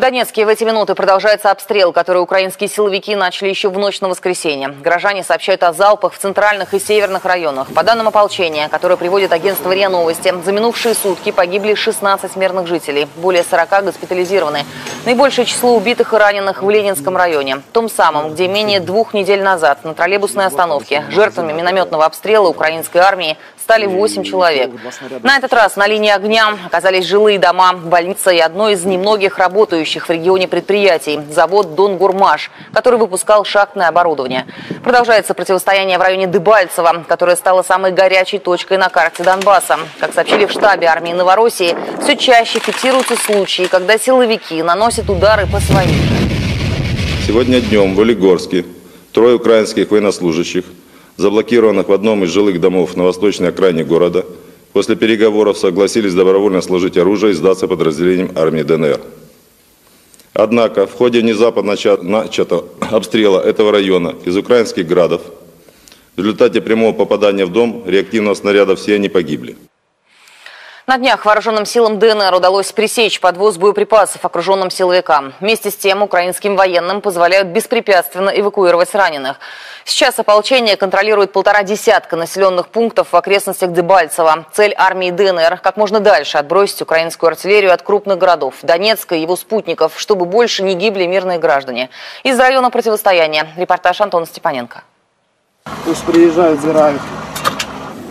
Донецке в эти минуты продолжается обстрел, который украинские силовики начали еще в ночь на воскресенье. Горожане сообщают о залпах в центральных и северных районах. По данным ополчения, которое приводит агентство РИА Новости, за минувшие сутки погибли 16 мирных жителей. Более 40 госпитализированы. Наибольшее число убитых и раненых в Ленинском районе. Том самом, где менее двух недель назад на троллейбусной остановке жертвами минометного обстрела украинской армии стали 8 человек. На этот раз на линии огня оказались жилые дома, больница и одно из немногих работающих работающих в регионе предприятий – завод «Донгурмаш», который выпускал шахтное оборудование. Продолжается противостояние в районе Дебальцево, которое стало самой горячей точкой на карте Донбасса. Как сообщили в штабе армии Новороссии, все чаще фиксируются случаи, когда силовики наносят удары по своим. Сегодня днем в Олигорске трое украинских военнослужащих, заблокированных в одном из жилых домов на восточной окраине города, после переговоров согласились добровольно сложить оружие и сдаться подразделениям армии ДНР. Однако в ходе внезапно начатого обстрела этого района из украинских градов в результате прямого попадания в дом реактивного снаряда все они погибли. На днях вооруженным силам ДНР удалось пресечь подвоз боеприпасов окруженным силовикам. Вместе с тем украинским военным позволяют беспрепятственно эвакуировать раненых. Сейчас ополчение контролирует полтора десятка населенных пунктов в окрестностях Дебальцева. Цель армии ДНР – как можно дальше отбросить украинскую артиллерию от крупных городов Донецка и его спутников, чтобы больше не гибли мирные граждане. Из района противостояния. Репортаж Антона Степаненко. Пусть приезжают, забирают.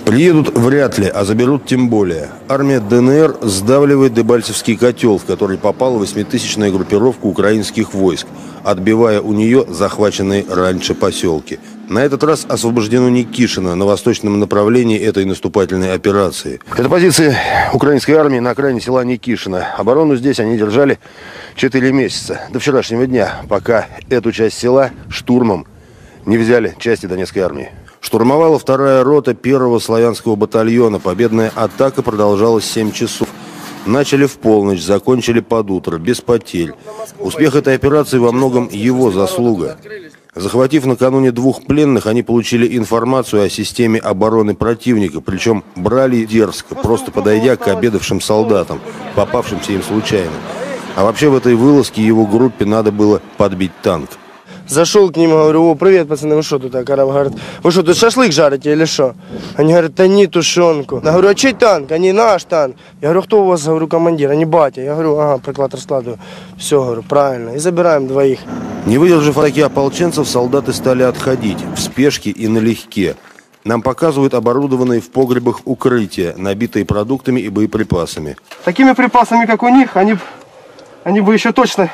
Приедут вряд ли, а заберут тем более. Армия ДНР сдавливает Дебальцевский котел, в который попала восьмитысячная группировка украинских войск, отбивая у нее захваченные раньше поселки. На этот раз освобождено Никишино на восточном направлении этой наступательной операции. Это позиции украинской армии на окраине села Никишино. Оборону здесь они держали 4 месяца, до вчерашнего дня, пока эту часть села штурмом не взяли части Донецкой армии. Штурмовала вторая рота первого славянского батальона. Победная атака продолжалась 7 часов. Начали в полночь, закончили под утро, без потерь. Успех этой операции во многом его заслуга. Захватив накануне двух пленных, они получили информацию о системе обороны противника, причем брали дерзко, просто подойдя к обедавшим солдатам, попавшимся им случайно. А вообще в этой вылазке его группе надо было подбить танк. Зашел к ним, говорю, о, привет, пацаны, вы что тут? А Караб говорит, вы что, тут шашлык жарите или что? Они говорят, да не тушенку. Я говорю, а чей танк? Они наш танк. Я говорю, кто у вас, говорю, командир? Они батя. Я говорю, ага, приклад раскладываю. Все, говорю, правильно. И забираем двоих. Не выдержав атаки ополченцев, солдаты стали отходить в спешке и налегке. Нам показывают оборудованные в погребах укрытия, набитые продуктами и боеприпасами. Такими припасами, как у них, они, они бы еще точно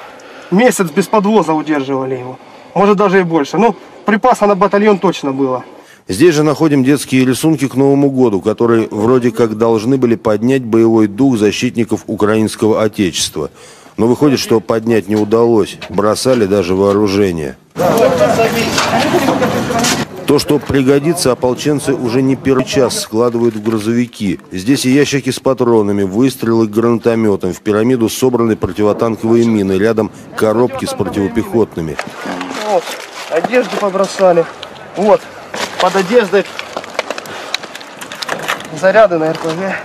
месяц без подвоза удерживали его может даже и больше. Ну, припаса на батальон точно было. Здесь же находим детские рисунки к Новому году, которые вроде как должны были поднять боевой дух защитников украинского отечества. Но выходит, что поднять не удалось. Бросали даже вооружение. То, что пригодится, ополченцы уже не первый час складывают в грузовики. Здесь и ящики с патронами, выстрелы гранатометом, в пирамиду собраны противотанковые мины, рядом коробки с противопехотными. Вот, одежду побросали. Вот, под одеждой заряды на РПГ.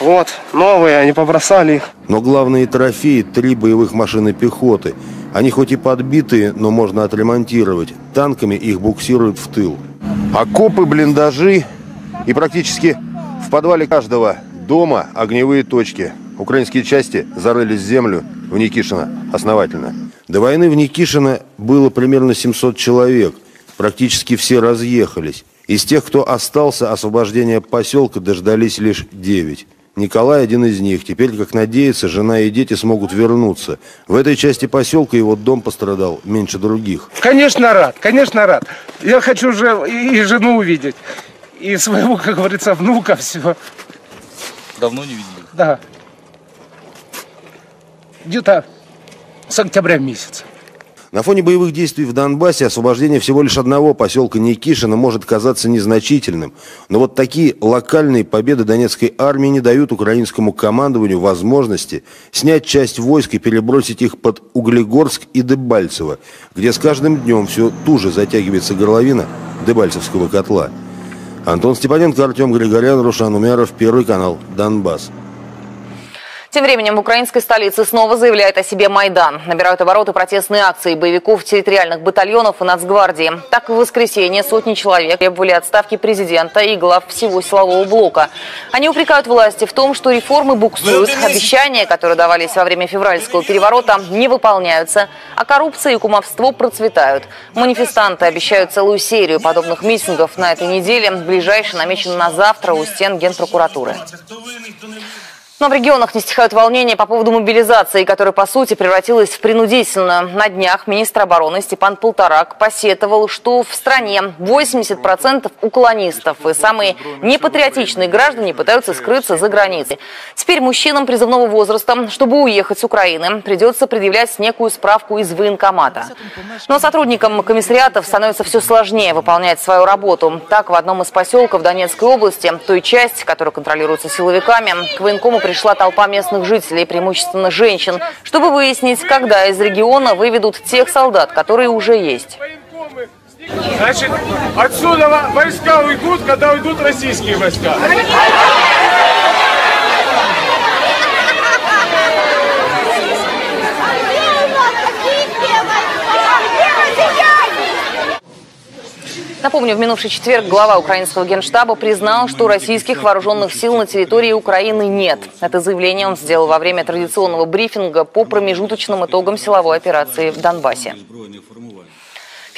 Вот, новые, они побросали их. Но главные трофеи – три боевых машины пехоты. Они хоть и подбитые, но можно отремонтировать. Танками их буксируют в тыл. Окопы, блиндажи и практически в подвале каждого дома огневые точки. Украинские части зарылись в землю в Никишино основательно. До войны в Никишино было примерно 700 человек. Практически все разъехались. Из тех, кто остался, освобождения поселка дождались лишь 9. Николай один из них. Теперь, как надеется, жена и дети смогут вернуться. В этой части поселка его дом пострадал меньше других. Конечно, рад, конечно, рад. Я хочу уже и жену увидеть, и своего, как говорится, внука, все. Давно не видели? Да. Где-то с октября месяца. На фоне боевых действий в Донбассе освобождение всего лишь одного поселка Никишина может казаться незначительным. Но вот такие локальные победы Донецкой армии не дают украинскому командованию возможности снять часть войск и перебросить их под Углегорск и Дебальцево, где с каждым днем все туже затягивается горловина Дебальцевского котла. Антон Степаненко, Артем Григорян, Рушан Умяров, Первый канал, Донбасс. Тем временем в украинской столице снова заявляет о себе Майдан. Набирают обороты протестные акции боевиков территориальных батальонов и Нацгвардии. Так в воскресенье сотни человек требовали отставки президента и глав всего силового блока. Они упрекают власти в том, что реформы буксуют, обещания, которые давались во время февральского переворота, не выполняются, а коррупция и кумовство процветают. Манифестанты обещают целую серию подобных митингов на этой неделе. Ближайший намечен на завтра у стен Генпрокуратуры. Но в регионах не стихают волнения по поводу мобилизации, которая, по сути, превратилась в принудительную. На днях министр обороны Степан Полторак посетовал, что в стране 80% уклонистов и самые непатриотичные граждане пытаются скрыться за границей. Теперь мужчинам призывного возраста, чтобы уехать с Украины, придется предъявлять некую справку из военкомата. Но сотрудникам комиссариатов становится все сложнее выполнять свою работу. Так, в одном из поселков Донецкой области, той части, которая контролируется силовиками, к военкому пришла толпа местных жителей, преимущественно женщин, чтобы выяснить, когда из региона выведут тех солдат, которые уже есть. Значит, отсюда войска уйдут, когда уйдут российские войска. Напомню, в минувший четверг глава украинского генштаба признал, что российских вооруженных сил на территории Украины нет. Это заявление он сделал во время традиционного брифинга по промежуточным итогам силовой операции в Донбассе.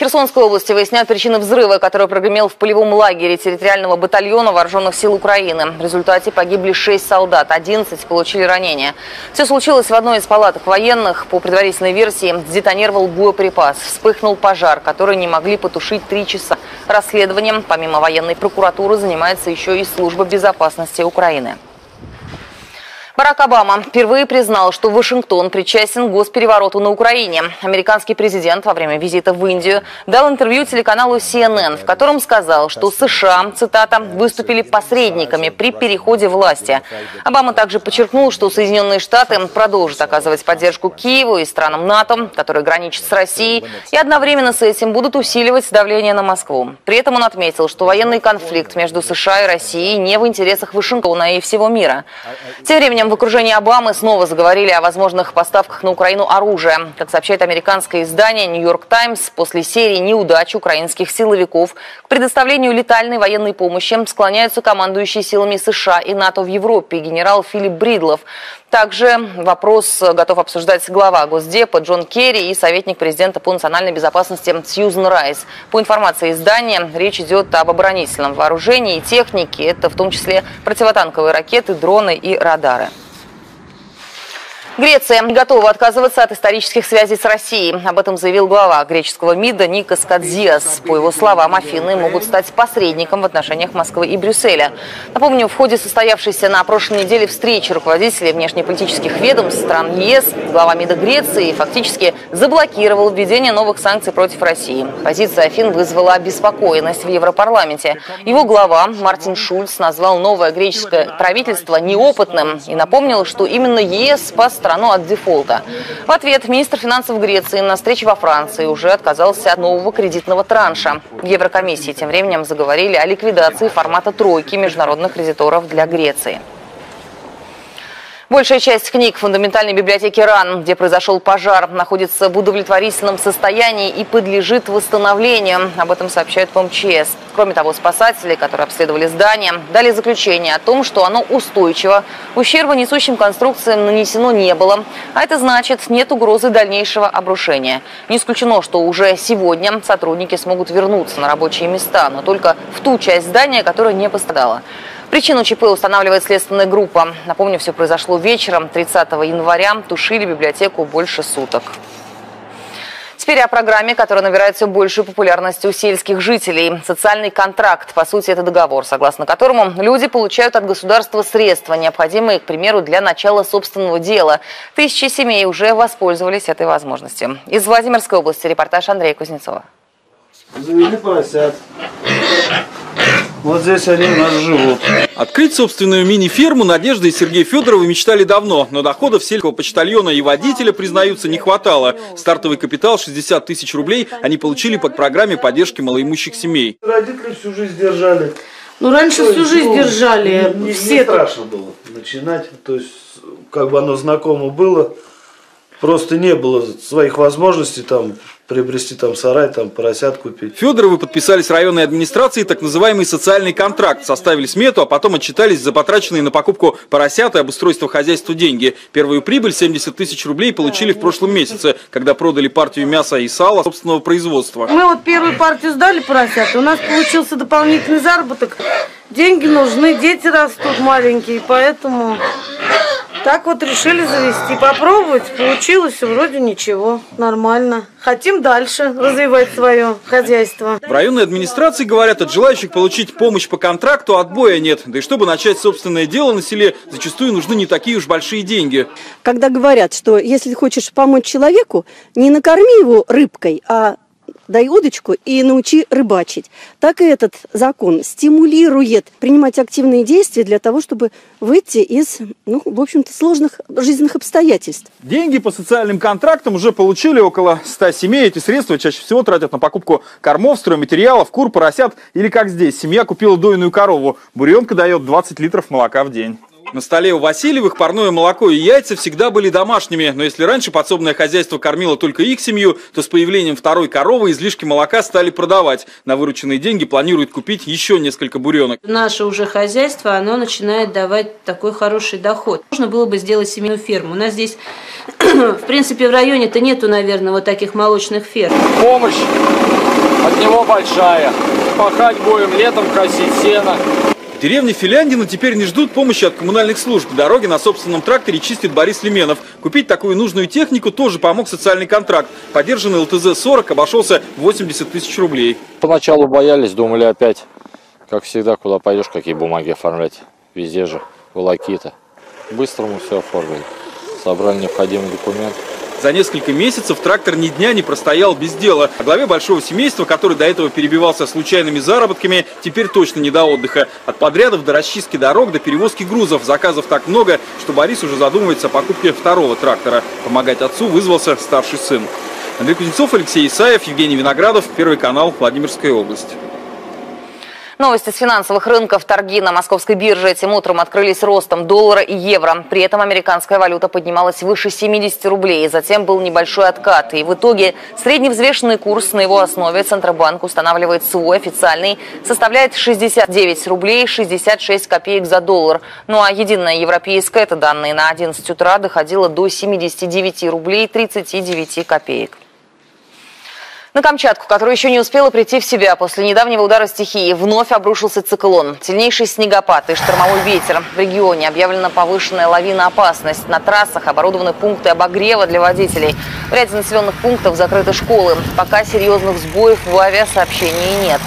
Херсонской области выясняют причины взрыва, который прогремел в полевом лагере территориального батальона вооруженных сил Украины. В результате погибли 6 солдат, 11 получили ранения. Все случилось в одной из палаток военных. По предварительной версии, сдетонировал боеприпас. Вспыхнул пожар, который не могли потушить три часа. Расследованием, помимо военной прокуратуры, занимается еще и служба безопасности Украины. Барак Обама впервые признал, что Вашингтон причастен к госперевороту на Украине. Американский президент во время визита в Индию дал интервью телеканалу CNN, в котором сказал, что США, цитата, выступили посредниками при переходе власти. Обама также подчеркнул, что Соединенные Штаты продолжат оказывать поддержку Киеву и странам НАТО, которые граничат с Россией, и одновременно с этим будут усиливать давление на Москву. При этом он отметил, что военный конфликт между США и Россией не в интересах Вашингтона и всего мира. Тем временем временем в окружении Обамы снова заговорили о возможных поставках на Украину оружия. Как сообщает американское издание «Нью-Йорк Таймс», после серии неудач украинских силовиков к предоставлению летальной военной помощи склоняются командующие силами США и НАТО в Европе генерал Филипп Бридлов. Также вопрос готов обсуждать глава Госдепа Джон Керри и советник президента по национальной безопасности Сьюзен Райс. По информации издания, речь идет об оборонительном вооружении и технике. Это в том числе противотанковые ракеты, дроны и радары. Греция готова отказываться от исторических связей с Россией. Об этом заявил глава греческого МИДа Никос Кадзиас. По его словам, Афины могут стать посредником в отношениях Москвы и Брюсселя. Напомню, в ходе состоявшейся на прошлой неделе встречи руководителей внешнеполитических ведомств стран ЕС глава МИДа Греции фактически заблокировал введение новых санкций против России. Позиция Афин вызвала обеспокоенность в Европарламенте. Его глава Мартин Шульц назвал новое греческое правительство неопытным и напомнил, что именно ЕС спас страну от дефолта. В ответ министр финансов Греции на встрече во Франции уже отказался от нового кредитного транша. В Еврокомиссии тем временем заговорили о ликвидации формата тройки международных кредиторов для Греции. Большая часть книг фундаментальной библиотеки РАН, где произошел пожар, находится в удовлетворительном состоянии и подлежит восстановлению. Об этом сообщают по МЧС. Кроме того, спасатели, которые обследовали здание, дали заключение о том, что оно устойчиво, ущерба несущим конструкциям нанесено не было, а это значит, нет угрозы дальнейшего обрушения. Не исключено, что уже сегодня сотрудники смогут вернуться на рабочие места, но только в ту часть здания, которая не пострадала. Причину ЧП устанавливает следственная группа. Напомню, все произошло вечером 30 января. Тушили библиотеку больше суток. Теперь о программе, которая набирает все большую популярность у сельских жителей. Социальный контракт. По сути, это договор, согласно которому люди получают от государства средства, необходимые, к примеру, для начала собственного дела. Тысячи семей уже воспользовались этой возможностью. Из Владимирской области репортаж Андрея Кузнецова. Завели поросят. Вот здесь они у нас живут. Открыть собственную мини-ферму Надежда и Сергей Федоровы мечтали давно, но доходов сельского почтальона и водителя, признаются, не хватало. Стартовый капитал 60 тысяч рублей они получили под программе поддержки малоимущих семей. Родители всю жизнь держали. Ну, раньше всю жизнь ну, держали. Не, не все страшно было начинать. То есть, как бы оно знакомо было. Просто не было своих возможностей там приобрести там сарай, там поросят купить. Федоровы подписали с районной администрацией так называемый социальный контракт, составили смету, а потом отчитались за потраченные на покупку поросят и обустройство хозяйства деньги. Первую прибыль 70 тысяч рублей получили в прошлом месяце, когда продали партию мяса и сала собственного производства. Мы вот первую партию сдали поросят, у нас получился дополнительный заработок. Деньги нужны, дети растут маленькие, поэтому так вот решили завести, попробовать. Получилось вроде ничего, нормально. Хотим дальше развивать свое хозяйство. В районной администрации говорят, от желающих получить помощь по контракту отбоя нет. Да и чтобы начать собственное дело на селе, зачастую нужны не такие уж большие деньги. Когда говорят, что если хочешь помочь человеку, не накорми его рыбкой, а дай удочку и научи рыбачить. Так и этот закон стимулирует принимать активные действия для того, чтобы выйти из, ну, в общем-то, сложных жизненных обстоятельств. Деньги по социальным контрактам уже получили около 100 семей. Эти средства чаще всего тратят на покупку кормов, стройматериалов, кур, поросят или как здесь. Семья купила дойную корову. Буренка дает 20 литров молока в день. На столе у Васильевых парное молоко и яйца всегда были домашними, но если раньше подсобное хозяйство кормило только их семью, то с появлением второй коровы излишки молока стали продавать. На вырученные деньги планируют купить еще несколько буренок. Наше уже хозяйство, оно начинает давать такой хороший доход. Можно было бы сделать семейную ферму. У нас здесь, в принципе, в районе-то нету, наверное, вот таких молочных ферм. Помощь от него большая. Пахать будем, летом красить сено. Деревни Филяндина теперь не ждут помощи от коммунальных служб. Дороги на собственном тракторе чистит Борис Леменов. Купить такую нужную технику тоже помог социальный контракт. Поддержанный ЛТЗ-40 обошелся 80 тысяч рублей. Поначалу боялись, думали опять, как всегда, куда пойдешь, какие бумаги оформлять. Везде же волокита. Быстро мы все оформили. Собрали необходимый документ. За несколько месяцев трактор ни дня не простоял без дела. А главе большого семейства, который до этого перебивался случайными заработками, теперь точно не до отдыха. От подрядов до расчистки дорог, до перевозки грузов. Заказов так много, что Борис уже задумывается о покупке второго трактора. Помогать отцу вызвался старший сын. Андрей Кузнецов, Алексей Исаев, Евгений Виноградов, Первый канал, Владимирская область. Новости с финансовых рынков. Торги на московской бирже этим утром открылись ростом доллара и евро. При этом американская валюта поднималась выше 70 рублей. Затем был небольшой откат. И в итоге средневзвешенный курс на его основе Центробанк устанавливает свой официальный. Составляет 69 рублей 66 копеек за доллар. Ну а единая европейская, это данные на 11 утра, доходила до 79 рублей 39 копеек. На Камчатку, которая еще не успела прийти в себя после недавнего удара стихии, вновь обрушился циклон. Сильнейший снегопад и штормовой ветер. В регионе объявлена повышенная лавиноопасность. На трассах оборудованы пункты обогрева для водителей. В ряде населенных пунктов закрыты школы. Пока серьезных сбоев в авиасообщении нет.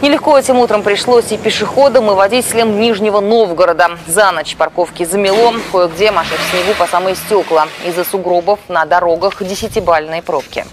Нелегко этим утром пришлось и пешеходам, и водителям Нижнего Новгорода. За ночь парковки замело, кое-где машет в снегу по самые стекла. Из-за сугробов на дорогах десятибальные пробки.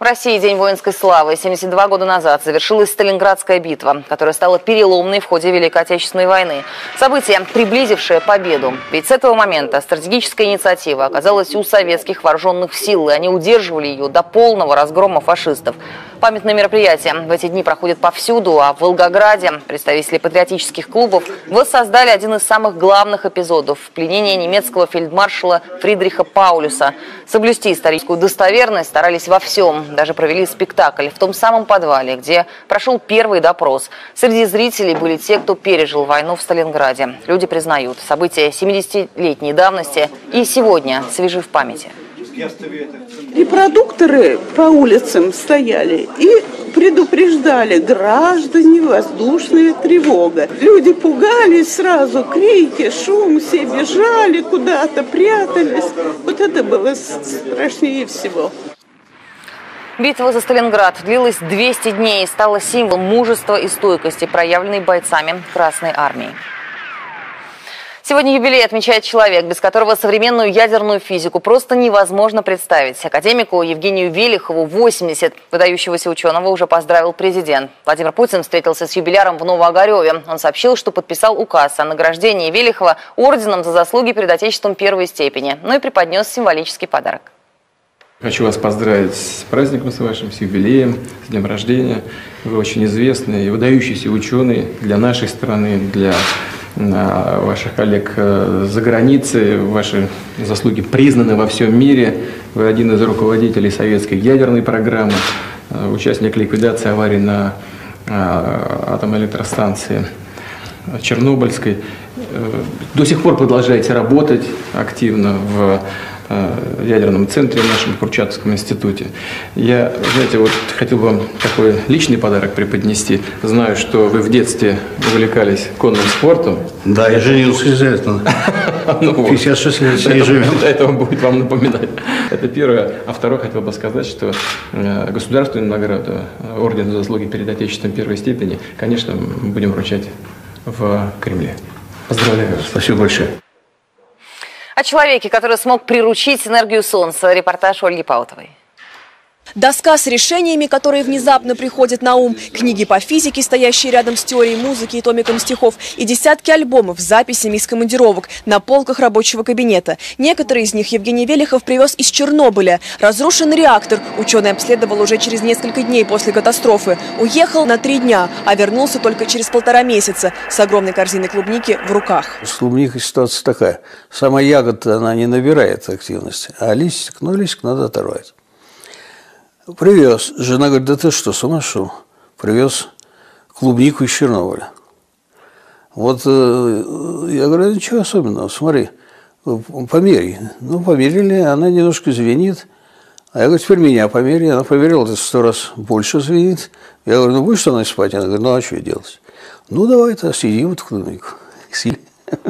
В России День воинской славы. 72 года назад завершилась Сталинградская битва, которая стала переломной в ходе Великой Отечественной войны. Событие, приблизившее победу. Ведь с этого момента стратегическая инициатива оказалась у советских вооруженных сил, и они удерживали ее до полного разгрома фашистов. Памятные мероприятия в эти дни проходят повсюду, а в Волгограде представители патриотических клубов воссоздали один из самых главных эпизодов – пленения немецкого фельдмаршала Фридриха Паулюса. Соблюсти историческую достоверность старались во всем. Даже провели спектакль в том самом подвале, где прошел первый допрос. Среди зрителей были те, кто пережил войну в Сталинграде. Люди признают, события 70-летней давности и сегодня свежи в памяти. Репродукторы по улицам стояли и предупреждали граждане, воздушная тревога. Люди пугались сразу, крики, шум, все бежали куда-то, прятались. Вот это было страшнее всего. Битва за Сталинград длилась 200 дней и стала символом мужества и стойкости, проявленной бойцами Красной Армии. Сегодня юбилей отмечает человек, без которого современную ядерную физику просто невозможно представить. Академику Евгению Велихову 80. Выдающегося ученого уже поздравил президент. Владимир Путин встретился с юбиляром в Новоогареве. Он сообщил, что подписал указ о награждении Велихова орденом за заслуги перед Отечеством первой степени, ну и преподнес символический подарок. Хочу вас поздравить с праздником с вашим, с юбилеем, с днем рождения. Вы очень известный и выдающийся ученый для нашей страны, для ваших коллег э, за границей. Ваши заслуги признаны во всем мире. Вы один из руководителей советской ядерной программы, э, участник ликвидации аварии на а, атомной электростанции Чернобыльской. Э, до сих пор продолжаете работать активно в э, ядерном центре в нашем Курчатовском институте. Я, знаете, вот хотел бы вам такой личный подарок преподнести. Знаю, что вы в детстве увлекались конным спортом. Да, я женился из этого. Ну вот. 56 лет живем. Это будет вам напоминать. Это первое. А второе, хотел бы сказать, что э, государственную награду, э, орден за заслуги перед Отечеством первой степени, конечно, будем вручать в Кремле. Поздравляю. Спасибо большое. О человеке, который смог приручить энергию солнца. Репортаж Ольги Паутовой. Доска с решениями, которые внезапно приходят на ум, книги по физике, стоящие рядом с теорией музыки и томиком стихов, и десятки альбомов с записями из командировок на полках рабочего кабинета. Некоторые из них Евгений Велихов привез из Чернобыля. Разрушенный реактор ученый обследовал уже через несколько дней после катастрофы. Уехал на три дня, а вернулся только через полтора месяца с огромной корзиной клубники в руках. С клубникой ситуация такая. Сама ягода, она не набирает активности, а листик, ну, листик надо оторвать. Привез. Жена говорит, да ты что, с ума шел? Привез клубнику из Чернобыля. Вот э, я говорю, ничего особенного, смотри, померяй. Ну, померили, она немножко звенит. А я говорю, теперь меня померяй. Она померила, это сто раз больше звенит. Я говорю, ну будешь со мной спать? Она говорит, ну а что делать? Ну давай-то съеди вот клубнику. Съели.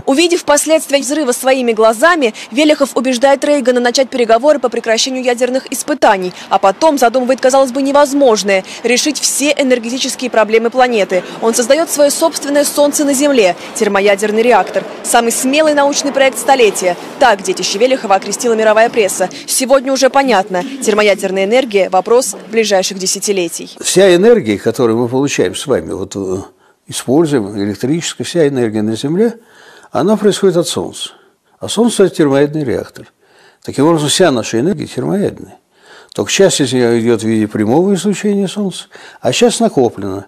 Увидев последствия взрыва своими глазами, Велихов убеждает Рейгана начать переговоры по прекращению ядерных испытаний, а потом задумывает, казалось бы, невозможное – решить все энергетические проблемы планеты. Он создает свое собственное Солнце на Земле – термоядерный реактор. Самый смелый научный проект столетия. Так детище Велихова окрестила мировая пресса. Сегодня уже понятно – термоядерная энергия – вопрос ближайших десятилетий. Вся энергия, которую мы получаем с вами, вот э, используем, электрическая, вся энергия на Земле – она происходит от Солнца. А Солнце – это термоядный реактор. Таким образом, вся наша энергия термоядная. Только часть из нее идет в виде прямого излучения Солнца, а часть накоплена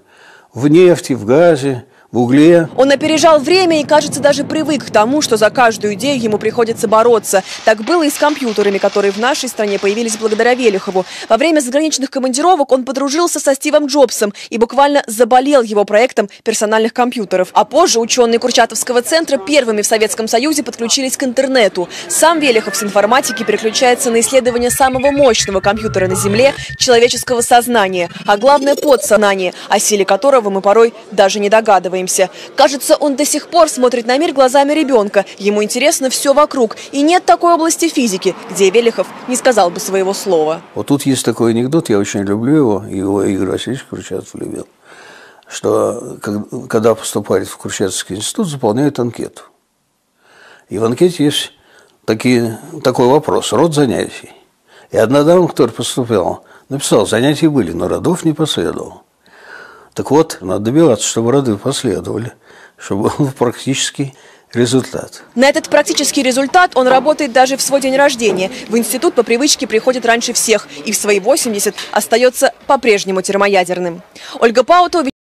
в нефти, в газе, в угле. Он опережал время и, кажется, даже привык к тому, что за каждую идею ему приходится бороться. Так было и с компьютерами, которые в нашей стране появились благодаря Велихову. Во время заграничных командировок он подружился со Стивом Джобсом и буквально заболел его проектом персональных компьютеров. А позже ученые Курчатовского центра первыми в Советском Союзе подключились к интернету. Сам Велихов с информатики переключается на исследование самого мощного компьютера на Земле – человеческого сознания, а главное – подсознание, о силе которого мы порой даже не догадываемся догадываемся. Кажется, он до сих пор смотрит на мир глазами ребенка. Ему интересно все вокруг. И нет такой области физики, где Велихов не сказал бы своего слова. Вот тут есть такой анекдот, я очень люблю его, его Игорь Васильевич Курчатов любил, что когда поступает в Курчатовский институт, заполняют анкету. И в анкете есть такие, такой вопрос, род занятий. И одна дама, которая поступила, написала, занятия были, но родов не последовало. Так вот, надо добиваться, чтобы роды последовали, чтобы был практический результат. На этот практический результат он работает даже в свой день рождения. В институт по привычке приходит раньше всех и в свои 80 остается по-прежнему термоядерным. Ольга Паутова